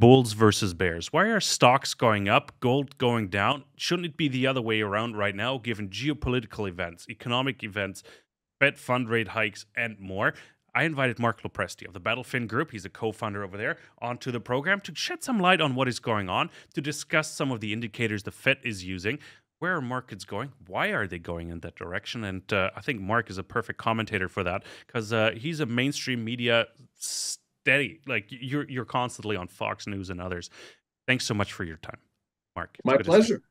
Bulls versus bears. Why are stocks going up, gold going down? Shouldn't it be the other way around right now, given geopolitical events, economic events, Fed fund rate hikes, and more? I invited Marc LoPresti of the BattleFin Group, he's a co founder over there, onto the program to shed some light on what is going on, to discuss some of the indicators the Fed is using. Where are markets going? Why are they going in that direction? And uh, I think Marc is a perfect commentator for that because uh, he's a mainstream media steady. Like you're you're constantly on Fox News and others. Thanks so much for your time, Marc. My pleasure.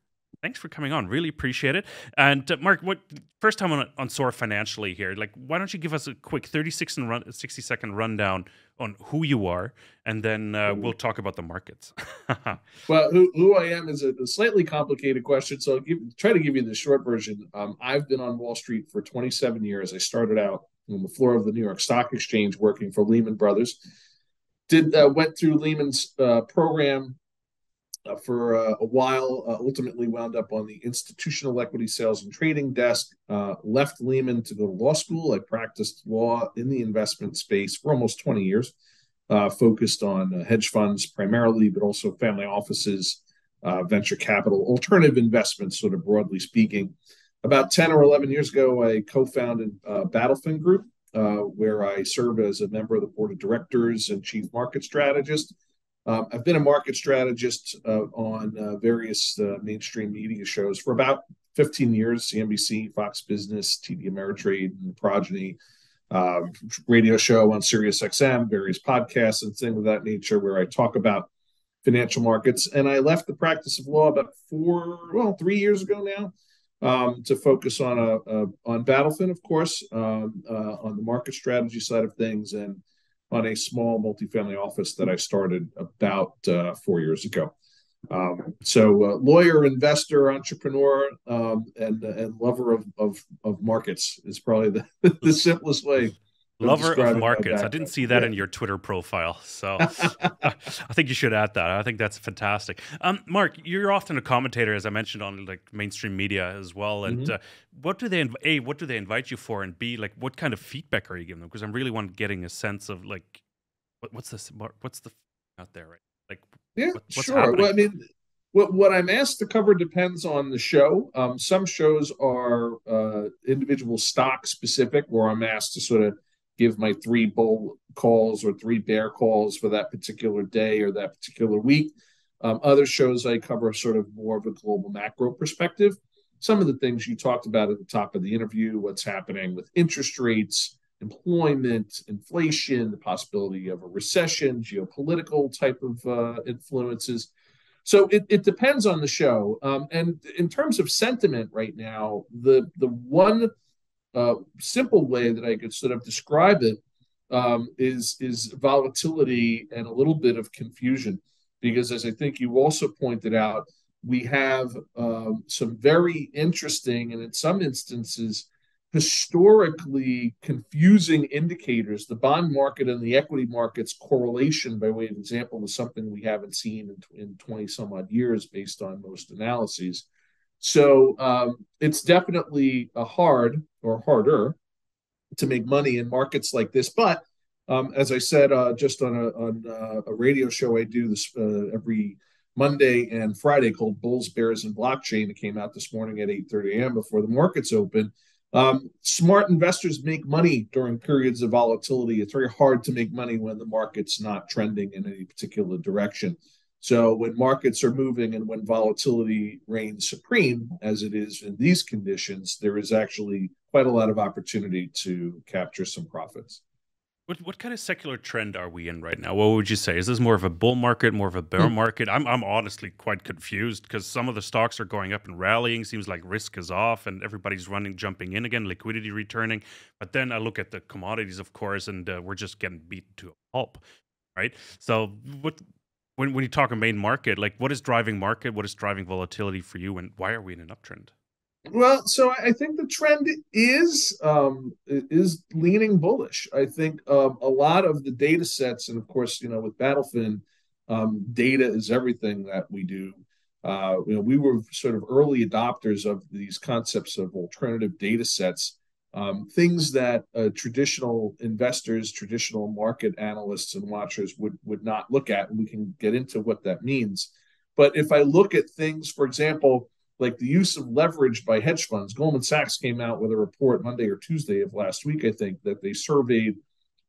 Thanks for coming on. Really appreciate it. And uh, Marc, what first time on on Soar financially here? Like, why don't you give us a quick 36 and run, 60 second rundown on who you are, and then uh, we'll talk about the markets. well, who, who I am is a, a slightly complicated question, so I'll give, try to give you the short version. Um, I've been on Wall Street for 27 years. I started out on the floor of the New York Stock Exchange working for Lehman Brothers. Did uh, went through Lehman's uh, program uh, for uh, a while. Uh, ultimately, wound up on the institutional equity sales and trading desk. Uh, left Lehman to go to law school. I practiced law in the investment space for almost 20 years. focused on hedge funds primarily, but also family offices, venture capital, alternative investments, sort of broadly speaking. About 10 or 11 years ago, I co founded uh, BattleFin Group, uh, where I serve as a member of the board of directors and chief market strategist. Um, I've been a market strategist uh, on uh, various uh, mainstream media shows for about 15 years CNBC, Fox Business, TD Ameritrade, and Progeny. Um, radio show on Sirius XM, various podcasts and things of that nature, where I talk about financial markets. And I left the practice of law about four, well, three years ago now um, to focus on a, a on BattleFin, of course, um, uh, on the market strategy side of things, and on a small multifamily office that I started about uh, four years ago. Um, so, uh, lawyer, investor, entrepreneur, um, and and lover of, of of markets is probably the, the simplest way Lover of markets. I didn't see that yeah. in your Twitter profile, so I think you should add that. I think that's fantastic. Um, Marc, you're often a commentator, as I mentioned, on like mainstream media as well. And mm-hmm. uh, what do they a what do they invite you for, and b like what kind of feedback are you giving them? Because I'm really want getting a sense of like what, what's this what's the out there right like yeah what, sure. Happening? Well, I mean. What, what I'm asked to cover depends on the show. Um, some shows are uh, individual stock specific, where I'm asked to sort of give my three bull calls or three bear calls for that particular day or that particular week. Um, other shows I cover sort of more of a global macro perspective. Some of the things you talked about at the top of the interview, what's happening with interest rates, employment, inflation, the possibility of a recession, geopolitical type of uh, influences. So it, it depends on the show. Um, and in terms of sentiment right now, the the one uh, simple way that I could sort of describe it um, is is volatility and a little bit of confusion, because as I think you also pointed out, we have um, some very interesting and in some instances historically confusing indicators. The bond market and the equity market's correlation, by way of example, is something we haven't seen in, in 20 some odd years based on most analyses. So um, it's definitely a hard or harder to make money in markets like this. But um, as I said, uh, just on a on uh, a radio show I do this uh, every Monday and Friday called Bulls, Bears, and Blockchain. It came out this morning at 8:30 a.m. before the markets open. Um, smart investors make money during periods of volatility. It's very hard to make money when the market's not trending in any particular direction. So when markets are moving and when volatility reigns supreme, as it is in these conditions, there is actually quite a lot of opportunity to capture some profits. What what kind of secular trend are we in right now? What would you say? Is this more of a bull market, more of a bear hmm. market? I'm I'm honestly quite confused because some of the stocks are going up and rallying. Seems like risk is off and everybody's running, jumping in again, liquidity returning. But then I look at the commodities, of course, and uh, we're just getting beaten to a pulp, right? So what when when you talk a main market, like what is driving market? What is driving volatility for you, and why are we in an uptrend? Well, so I think the trend is um, is leaning bullish. I think um, a lot of the data sets, and of course, you know, with BattleFin, um, data is everything that we do. Uh, you know, we were sort of early adopters of these concepts of alternative data sets um, things that uh, traditional investors, traditional market analysts, and watchers would would not look at, and we can get into what that means. But if I look at things, for example, like the use of leverage by hedge funds, Goldman Sachs came out with a report Monday or Tuesday of last week, I think, that they surveyed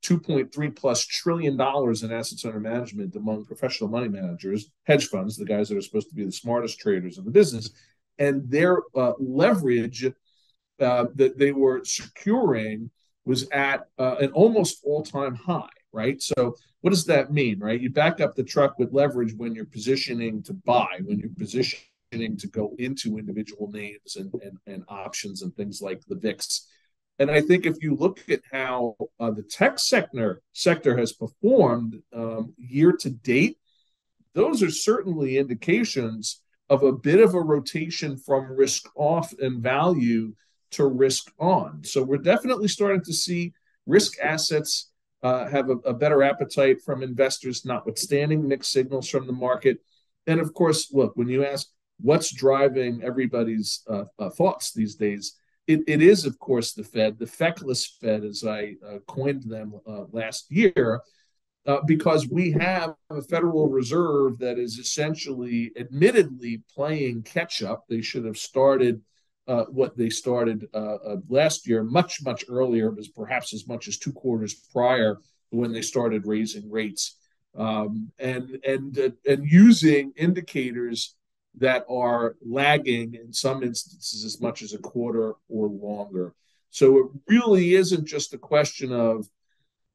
2.3 plus trillion dollars in assets under management among professional money managers, hedge funds, the guys that are supposed to be the smartest traders in the business, and their uh, leverage uh, that they were securing was at uh, an almost all-time high, right? So what does that mean, right? You back up the truck with leverage when you're positioning to buy, when you're positioning to go into individual names and, and, and options and things like the VIX and I think if you look at how uh, the tech sector sector has performed um, year to date, those are certainly indications of a bit of a rotation from risk off and value to risk on. So we're definitely starting to see risk assets uh, have a, a, better appetite from investors, notwithstanding mixed signals from the market. And of course, look, when you ask what's driving everybody's uh, uh thoughts these days, it, it is, of course, the Fed, the feckless Fed, as I uh, coined them uh, last year, uh, because we have a Federal Reserve that is essentially, admittedly, playing catch up. They should have started uh, what they started uh, uh, last year much, much earlier, was perhaps as much as two quarters prior when they started raising rates. Um, and and and using indicators that are lagging in some instances as much as a quarter or longer. So it really isn't just a question of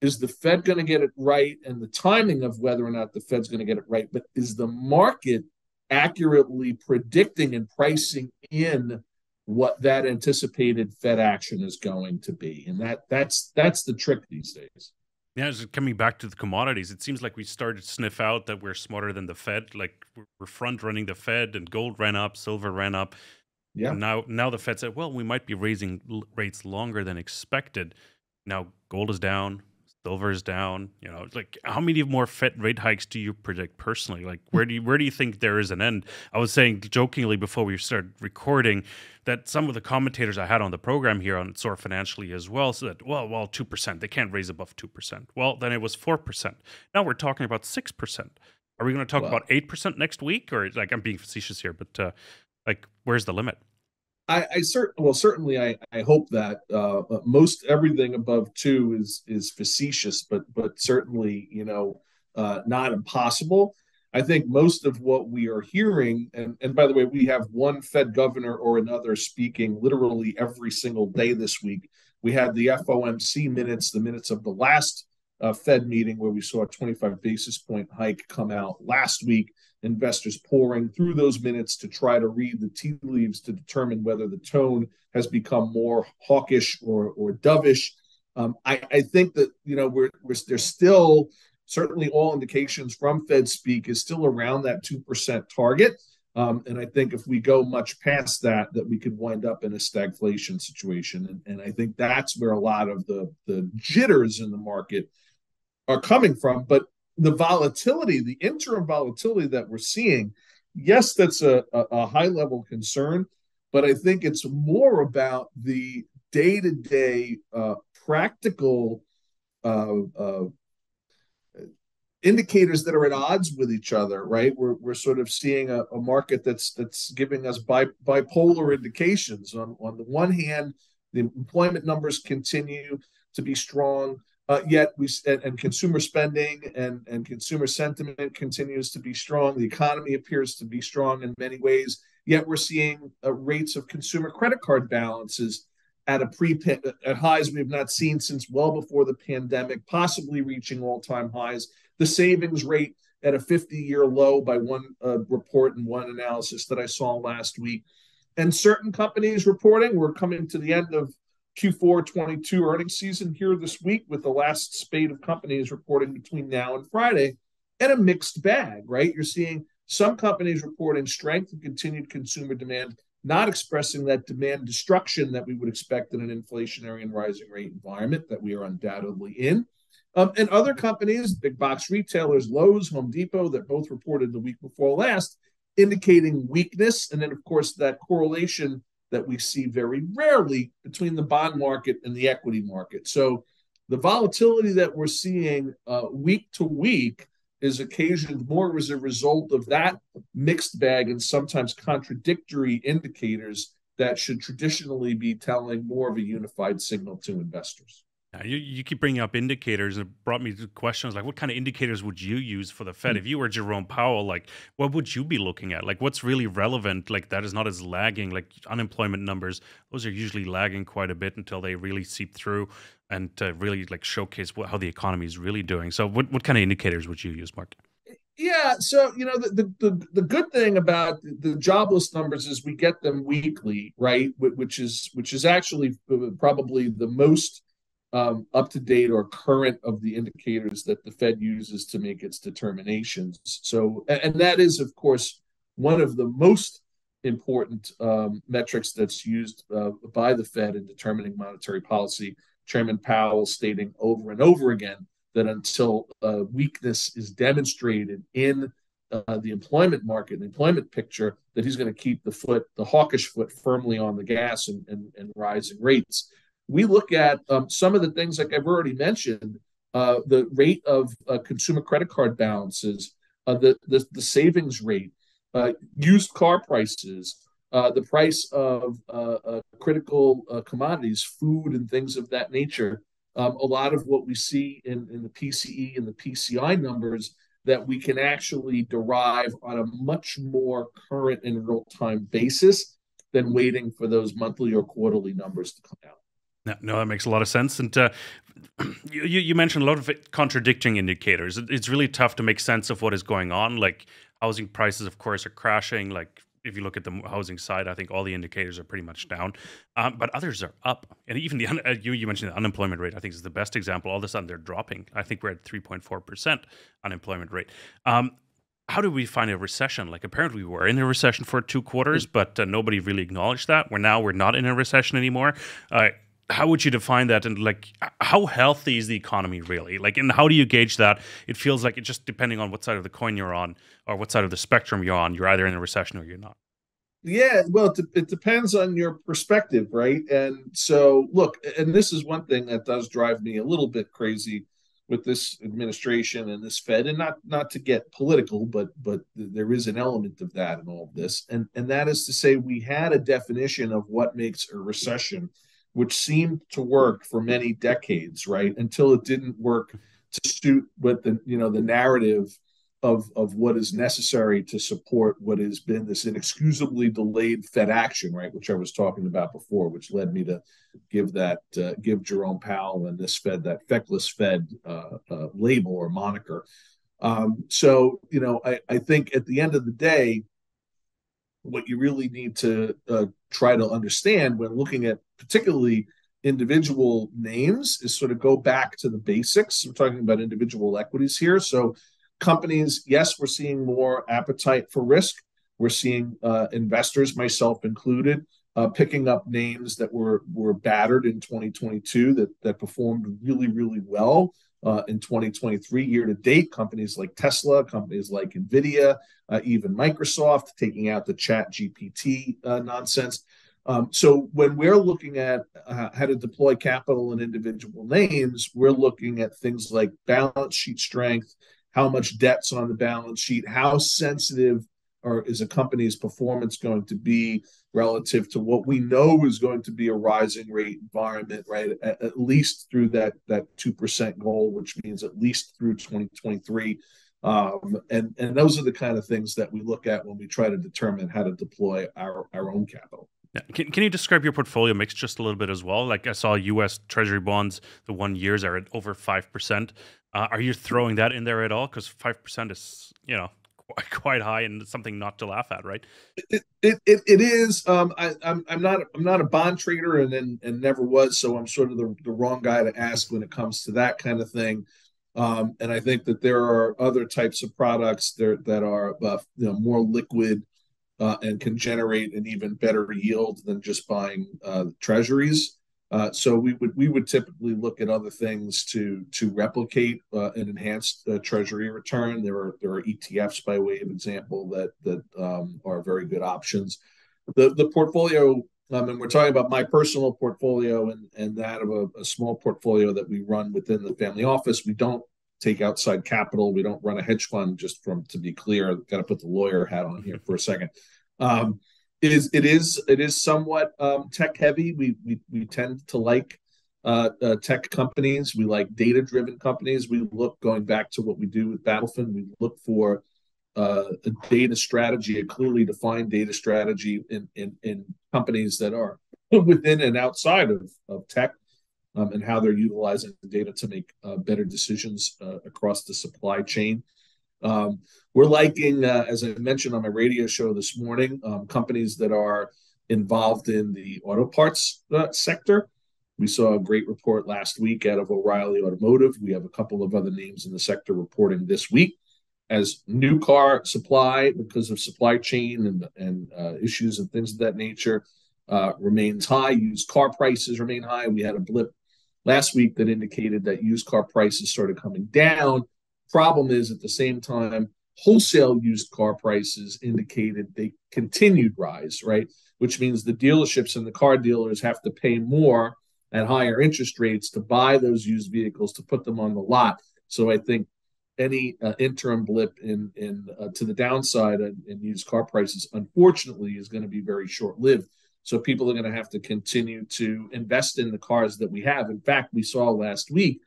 is the Fed going to get it right and the timing of whether or not the Fed's going to get it right, but is the market accurately predicting and pricing in what that anticipated Fed action is going to be? And that that's that's the trick these days. Yeah, just coming back to the commodities, it seems like we started to sniff out that we're smarter than the Fed. Like we're front running the Fed, and gold ran up, silver ran up. Yeah. And now, now the Fed said, well, we might be raising rates longer than expected. Now gold is down, silver's down. You know, like how many more Fed rate hikes do you predict personally? Like where do you where do you think there is an end? I was saying jokingly before we started recording that some of the commentators I had on the program here on SOAR Financially as well said, well, well, two percent they can't raise above two percent. Well, then it was four percent. Now we're talking about six percent. Are we going to talk about eight percent next week, or like I'm being facetious here, but uh, like where's the limit? I, I well certainly I, I hope that uh, most everything above two is is facetious, but but certainly you know uh, not impossible. I think most of what we are hearing, and, and by the way, we have one Fed governor or another speaking literally every single day this week. We had the FOMC minutes, the minutes of the last uh, Fed meeting where we saw a 25 basis point hike come out last week. Investors pouring through those minutes to try to read the tea leaves to determine whether the tone has become more hawkish or, or dovish. Um, I, I, think that you know we're, we're there's still certainly all indications from Fed speak is still around that two percent target, um, and I think if we go much past that, that we could wind up in a stagflation situation, and, and I think that's where a lot of the the jitters in the market are coming from. But the volatility, the interim volatility that we're seeing, yes, that's a, a, a high level concern, but I think it's more about the day to day practical uh, uh, indicators that are at odds with each other, right? We're, we're sort of seeing a, a market that's that's giving us bi, bipolar indications. On on the one hand, the employment numbers continue to be strong. Uh, yet we and, and, consumer spending and, and consumer sentiment continues to be strong. The economy appears to be strong in many ways. Yet we're seeing uh, rates of consumer credit card balances at a pre at highs we have not seen since well before the pandemic, possibly reaching all time highs. The savings rate at a 50 year low by one uh, report and one analysis that I saw last week. And certain companies reporting we're coming to the end of Q4 22 earnings season here this week with the last spate of companies reporting between now and Friday and a mixed bag, right? You're seeing some companies reporting strength and continued consumer demand, not expressing that demand destruction that we would expect in an inflationary and rising rate environment that we are undoubtedly in. Um, and other companies, big box retailers, Lowe's, Home Depot, that both reported the week before last, indicating weakness. And then, of course, that correlation that we see very rarely between the bond market and the equity market. So the volatility that we're seeing uh, week to week is occasioned more as a result of that mixed bag and sometimes contradictory indicators that should traditionally be telling more of a unified signal to investors. You, you keep bringing up indicators, and it brought me to questions like, what kind of indicators would you use for the Fed? Mm-hmm. If you were Jerome Powell, like, what would you be looking at? Like, what's really relevant? Like, that is not as lagging. Like, unemployment numbers, those are usually lagging quite a bit until they really seep through and uh, really like showcase what, how the economy is really doing. So, what, what kind of indicators would you use, Marc? Yeah, so you know the, the the good thing about the jobless numbers is we get them weekly, right? Which is which is actually uh, probably the most um, up to date or current of the indicators that the Fed uses to make its determinations. So, and that is, of course, one of the most important um, metrics that's used uh, by the Fed in determining monetary policy. Chairman Powell stating over and over again that until uh, weakness is demonstrated in uh, the employment market, the employment picture, that he's going to keep the foot, the hawkish foot, firmly on the gas and, and, and rising rates we look at um, some of the things like I've already mentioned, uh, the rate of uh, consumer credit card balances, uh, the, the, the savings rate, uh, used car prices, uh, the price of uh, critical commodities, food and things of that nature. Um, a lot of what we see in, in the PCE and the PCI numbers that we can actually derive on a much more current and real time basis than waiting for those monthly or quarterly numbers to come out. No, no, that makes a lot of sense. And uh, you, you mentioned a lot of contradicting indicators. It's really tough to make sense of what is going on. Like housing prices, of course, are crashing. Like if you look at the housing side, I think all the indicators are pretty much down, um, but others are up. And even the uh, you you mentioned the unemployment rate. I think is the best example. All of a sudden, they're dropping. I think we're at three point four percent unemployment rate. Um, how do we find a recession? Like apparently we were in a recession for two quarters, but uh, nobody really acknowledged that. We're now we're not in a recession anymore. Uh, how would you define that? And like how healthy is the economy really? Like and how do you gauge that? It feels like it just depending on what side of the coin you're on or what side of the spectrum you're on you're either in a recession or you're not. Yeah well it, it depends on your perspective right? And so look and this is one thing that does drive me a little bit crazy with this administration and this fed and not not to get political but but there is an element of that in all of this. And and that is to say we had a definition of what makes a recession which seemed to work for many decades, right? Until it didn't work to suit what the you know the narrative of of what is necessary to support what has been this inexcusably delayed Fed action, right? Which I was talking about before, which led me to give that uh, give Jerome Powell and this Fed that feckless Fed uh, uh, label or moniker. Um, so you know, I, I think at the end of the day, what you really need to uh, try to understand when looking at particularly individual names is sort of go back to the basics. We're talking about individual equities here. So, companies, yes, we're seeing more appetite for risk. We're seeing uh, investors, myself included, uh, picking up names that were were battered in 2022 that that performed really really well uh, in 2023 year to date. Companies like Tesla, companies like Nvidia, uh, even Microsoft, taking out the Chat GPT uh, nonsense. Um, so when we're looking at uh, how to deploy capital in individual names, we're looking at things like balance sheet strength, how much debt's on the balance sheet, how sensitive or is a company's performance going to be relative to what we know is going to be a rising rate environment, right? At, at least through that that two percent goal, which means at least through 2023. Um, and and those are the kind of things that we look at when we try to determine how to deploy our our own capital. Yeah. Can, can you describe your portfolio mix just a little bit as well? Like I saw U.S. Treasury bonds, the one years are at over five percent. Uh, are you throwing that in there at all? Because five percent is, you know, quite, high and something not to laugh at, right? It it, it, it is. Um, I, am I'm, I'm not I'm not a bond trader and and, and never was, so I'm sort of the, the wrong guy to ask when it comes to that kind of thing. Um, and I think that there are other types of products there that are uh, you know, more liquid uh, and can generate an even better yield than just buying uh, treasuries. Uh, so we would we would typically look at other things to to replicate uh, an enhanced uh, treasury return. There are there are ETFs by way of example that that um, are very good options. The the portfolio um, and we're talking about my personal portfolio and, and that of a, a, small portfolio that we run within the family office. We don't take outside capital. We don't run a hedge fund. Just from to be clear, got to put the lawyer hat on here for a second. Um, is it is it is somewhat um, tech heavy. We, we we tend to like uh, uh, tech companies. We like data driven companies. We look going back to what we do with BattleFin. We look for uh, a data strategy, a clearly defined data strategy in in, in companies that are within and outside of, of tech um, and how they're utilizing the data to make uh, better decisions uh, across the supply chain. Um, we're liking, uh, as I mentioned on my radio show this morning, um, companies that are involved in the auto parts uh, sector. We saw a great report last week out of O'Reilly Automotive. We have a couple of other names in the sector reporting this week as new car supply, because of supply chain and, and uh, issues and things of that nature, uh, remains high. Used car prices remain high. We had a blip last week that indicated that used car prices started coming down. Problem is, at the same time, wholesale used car prices indicated they continued rise, right? Which means the dealerships and the car dealers have to pay more at higher interest rates to buy those used vehicles to put them on the lot. So I think any uh, interim blip in in uh, to the downside in, in used car prices, unfortunately, is going to be very short lived. So people are going to have to continue to invest in the cars that we have. In fact, we saw last week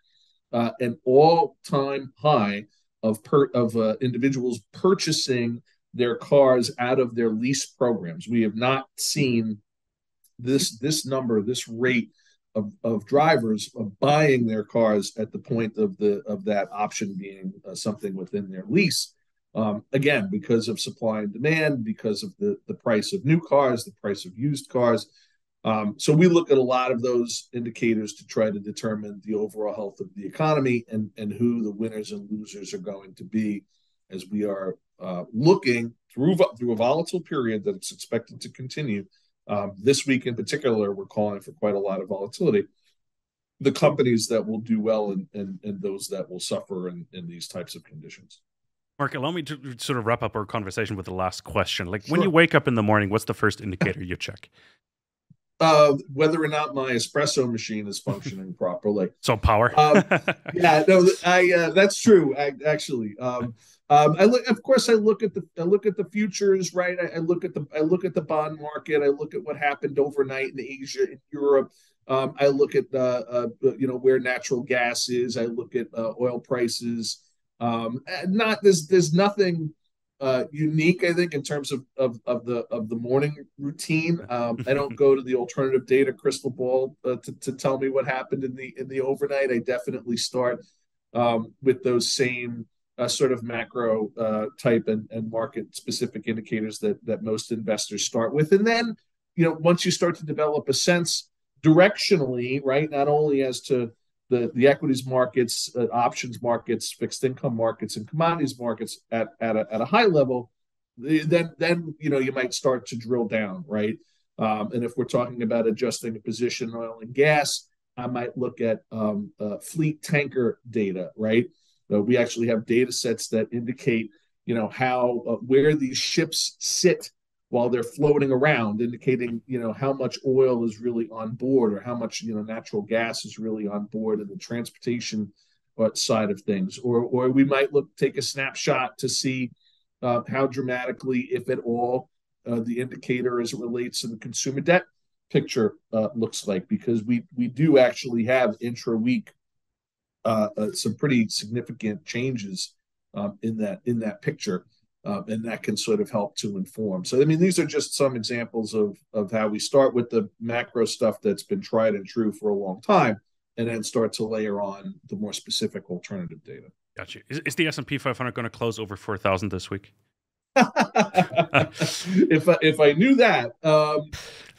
uh, an all-time high of per, of uh, individuals purchasing their cars out of their lease programs. We have not seen this this number, this rate of, of drivers of buying their cars at the point of the of that option being uh, something within their lease. Um, again, because of supply and demand, because of the, the price of new cars, the price of used cars. Um, so we look at a lot of those indicators to try to determine the overall health of the economy and, and who the winners and losers are going to be as we are uh, looking through through a volatile period that it's expected to continue. Um, this week in particular, we're calling for quite a lot of volatility. The companies that will do well and, and, and those that will suffer in, in these types of conditions. Marc, allow me to sort of wrap up our conversation with the last question. Like sure. when you wake up in the morning, what's the first indicator you check? Uh, whether or not my espresso machine is functioning properly. So power. um, yeah, no, I uh, that's true. I, actually, um, um, I look, of course, I look at the I look at the futures, right? I, I, look at the I look at the bond market. I look at what happened overnight in Asia, in Europe. Um, I look at the uh, you know where natural gas is. I look at uh, oil prices. Um, not there's there's nothing uh, unique, I think, in terms of, of, of the of the morning routine. Um, I don't go to the alternative data crystal ball uh, to, to tell me what happened in the in the overnight. I definitely start um, with those same uh, sort of macro uh, type and, and market specific indicators that that most investors start with, and then you know once you start to develop a sense directionally, right, not only as to the, the equities markets, uh, options markets, fixed income markets, and commodities markets at, at, a, at a high level, then then you know you might start to drill down, right? Um, and if we're talking about adjusting a position in oil and gas, I might look at um, uh, fleet tanker data, right? Uh, we actually have data sets that indicate, you know, how uh, where these ships sit while they're floating around, indicating you know how much oil is really on board or how much you know natural gas is really on board in the transportation uh, side of things. Or or we might look take a snapshot to see uh, how dramatically, if at all, uh, the indicator as it relates to the consumer debt picture uh, looks like, because we we do actually have intra week uh, uh, some pretty significant changes um, in that in that picture um, and that can sort of help to inform. So, I mean, these are just some examples of of how we start with the macro stuff that's been tried and true for a long time, and then start to layer on the more specific alternative data. Gotcha. Is, is the S and P 500 going to close over 4,000 this week? if I, if I knew that, um,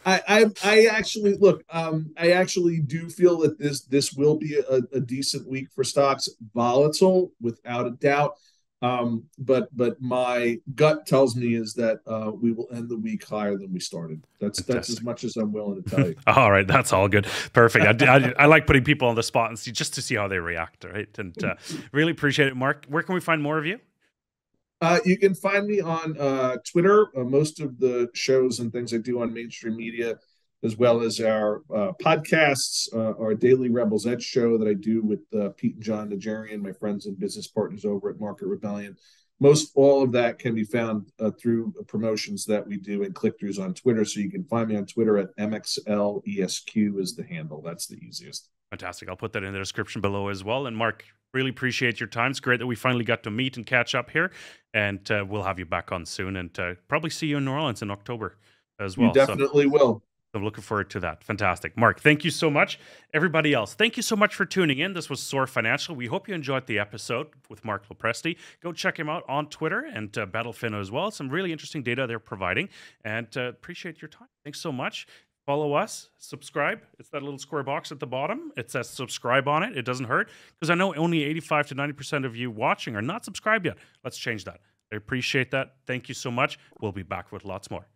I, I, I actually look. Um, I actually do feel that this this will be a, a decent week for stocks. Volatile, without a doubt. Um, but but my gut tells me is that uh, we will end the week higher than we started. That's Fantastic. that's as much as I'm willing to tell you. all right, that's all good, perfect. I, I, I, like putting people on the spot and see just to see how they react, right? And uh, really appreciate it, Marc. Where can we find more of you? Uh, you can find me on uh, Twitter. Uh, most of the shows and things I do on mainstream media as well as our uh, podcasts, uh, our daily Rebels Edge show that I do with uh, Pete and Jon Najarian, my friends and business partners over at Market Rebellion. Most all of that can be found uh, through promotions that we do and click throughs on Twitter. So you can find me on Twitter at MXLESQ is the handle. That's the easiest. Fantastic. I'll put that in the description below as well. And Marc, really appreciate your time. It's great that we finally got to meet and catch up here. And uh, we'll have you back on soon and uh, probably see you in New Orleans in October as well. You definitely so. will. I'm looking forward to that. Fantastic. Marc, thank you so much. Everybody else, thank you so much for tuning in. This was Soar Financial. We hope you enjoyed the episode with Marc LoPresti. Go check him out on Twitter and uh, BattleFin as well. Some really interesting data they're providing and uh, appreciate your time. Thanks so much. Follow us, subscribe. It's that little square box at the bottom. It says subscribe on it. It doesn't hurt because I know only 85 to 90% of you watching are not subscribed yet. Let's change that. I appreciate that. Thank you so much. We'll be back with lots more.